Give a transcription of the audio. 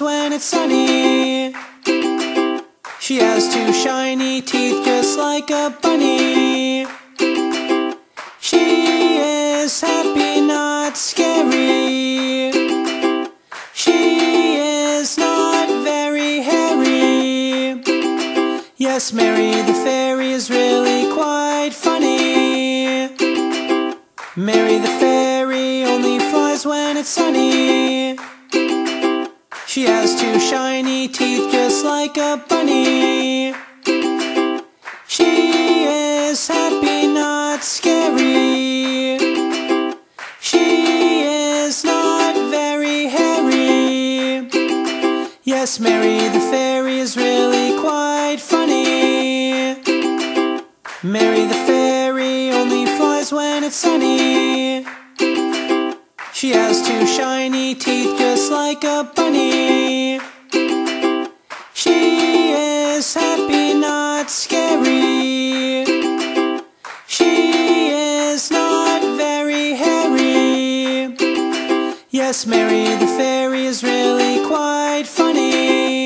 when it's sunny. She has two shiny teeth just like a bunny. She is happy, not scary. She is not very hairy. Yes, Mary the fairy is really quite funny. Mary the fairy only flies when it's sunny. She has two shiny teeth just like a bunny. She is happy, not scary. She is not very hairy. Yes, Mary the fairy is really quite funny. Mary the fairy only flies when it's sunny. She has two shiny teeth just like a bunny. She is happy, not scary. She is not very hairy. Yes, Mary the fairy is really.